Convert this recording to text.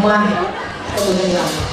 妈我不跟你讲